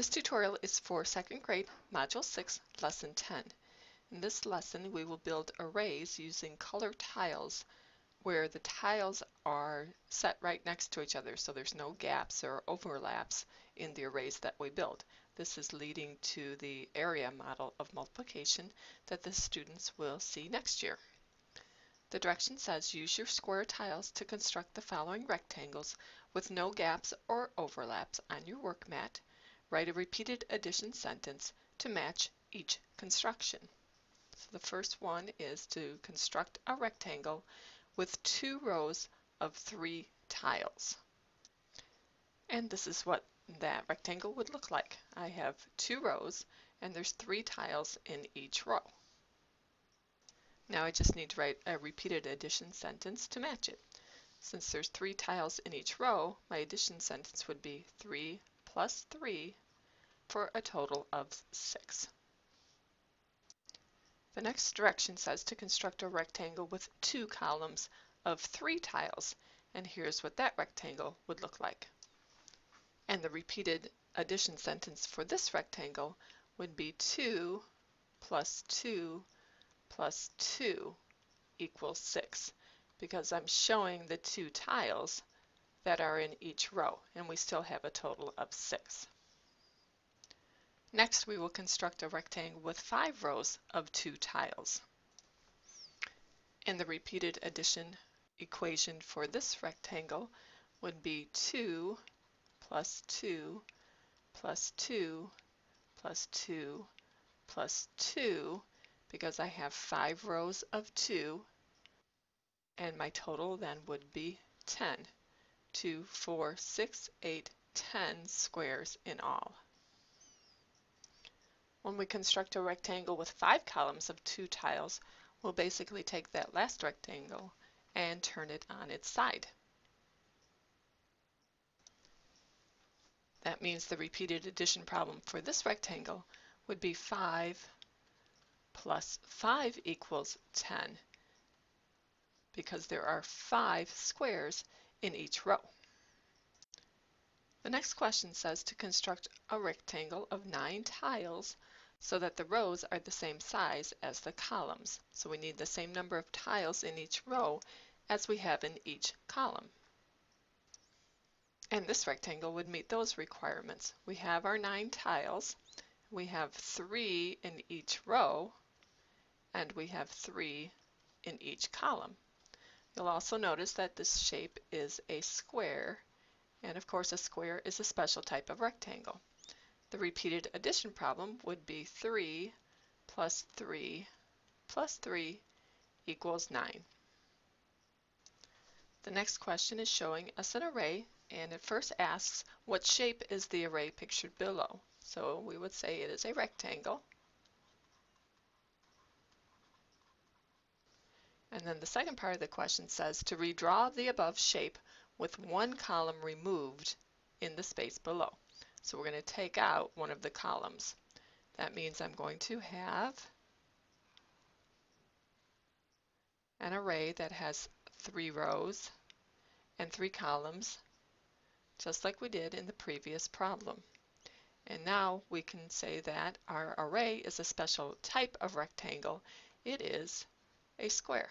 This tutorial is for second grade, Module 6, Lesson 10. In this lesson, we will build arrays using color tiles where the tiles are set right next to each other so there's no gaps or overlaps in the arrays that we build. This is leading to the area model of multiplication that the students will see next year. The direction says use your square tiles to construct the following rectangles with no gaps or overlaps on your work mat Write a repeated addition sentence to match each construction. So the first one is to construct a rectangle with two rows of three tiles. And this is what that rectangle would look like. I have two rows and there's three tiles in each row. Now I just need to write a repeated addition sentence to match it. Since there's three tiles in each row, my addition sentence would be 3 plus 3 for a total of 6. The next direction says to construct a rectangle with two columns of three tiles, and here's what that rectangle would look like. And the repeated addition sentence for this rectangle would be 2 plus 2 plus 2 equals 6 because I'm showing the two tiles that are in each row and we still have a total of 6. Next, we will construct a rectangle with five rows of two tiles. And the repeated addition equation for this rectangle would be 2 plus 2 plus 2 plus 2 plus 2 because I have five rows of 2 and my total then would be 10. 2, 4, 6, 8, 10 squares in all. When we construct a rectangle with five columns of two tiles, we'll basically take that last rectangle and turn it on its side. That means the repeated addition problem for this rectangle would be 5 plus 5 equals 10 because there are five squares in each row. The next question says to construct a rectangle of nine tiles so that the rows are the same size as the columns. So we need the same number of tiles in each row as we have in each column. And this rectangle would meet those requirements. We have our nine tiles, we have three in each row, and we have three in each column. You'll also notice that this shape is a square, and of course a square is a special type of rectangle. The repeated addition problem would be 3 plus 3 plus 3 equals 9. The next question is showing us an array and it first asks what shape is the array pictured below. So we would say it is a rectangle. And then the second part of the question says to redraw the above shape with one column removed in the space below. So we're going to take out one of the columns. That means I'm going to have an array that has three rows and three columns, just like we did in the previous problem. And now we can say that our array is a special type of rectangle. It is a square.